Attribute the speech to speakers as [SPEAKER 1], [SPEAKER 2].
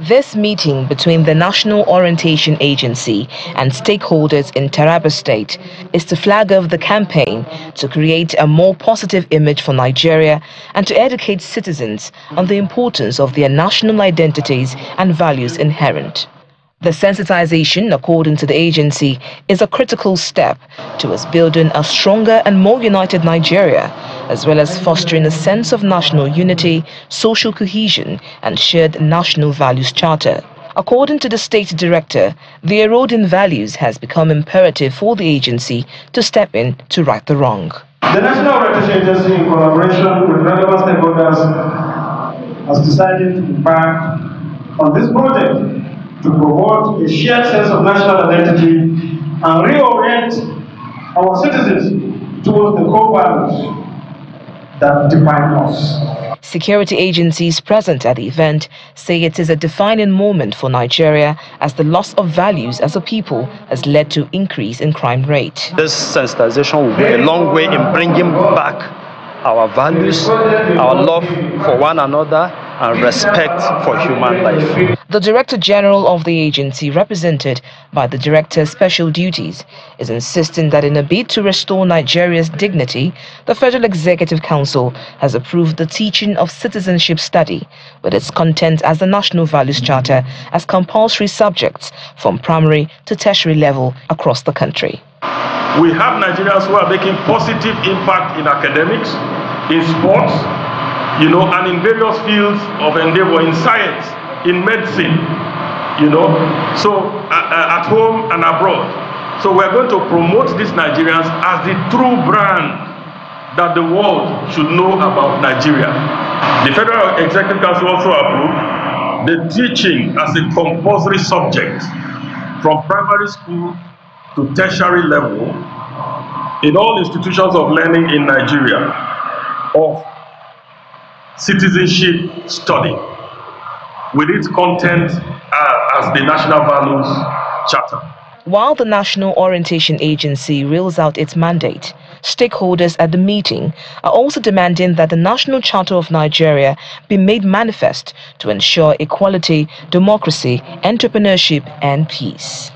[SPEAKER 1] This meeting between the National Orientation Agency and stakeholders in Taraba State is to flag off the campaign to create a more positive image for Nigeria and to educate citizens on the importance of their national identities and values inherent. The sensitization, according to the agency, is a critical step towards building a stronger and more united Nigeria, as well as fostering a sense of national unity, social cohesion, and shared national values charter. According to the state director, the eroding values has become imperative for the agency to step in to right the wrong.
[SPEAKER 2] The National Orientation Agency, in collaboration with relevant stakeholders, has decided to embark on this project to promote a shared sense of national identity and reorient our citizens towards the core values that define us.
[SPEAKER 1] Security agencies present at the event say it is a defining moment for Nigeria as the loss of values as a people has led to increase in crime rate.
[SPEAKER 3] This sensitization will go a long way in bringing back our values, our love for one another, and respect for human life.
[SPEAKER 1] The Director General of the agency, represented by the Director Special Duties, is insisting that in a bid to restore Nigeria's dignity, the Federal Executive Council has approved the teaching of citizenship study with its content as the National Values Charter as compulsory subjects from primary to tertiary level across the country.
[SPEAKER 4] We have Nigerians who are making positive impact in academics, in sports, you know, and in various fields of endeavor in science, in medicine, you know, so uh, uh, at home and abroad. So we're going to promote these Nigerians as the true brand that the world should know about Nigeria. The Federal Executive Council also approved the teaching as a compulsory subject from primary school to tertiary level in all institutions of learning in Nigeria of citizenship study with its content uh, as the National Values Charter.
[SPEAKER 1] While the National Orientation Agency reels out its mandate, stakeholders at the meeting are also demanding that the National Charter of Nigeria be made manifest to ensure equality, democracy, entrepreneurship, and peace.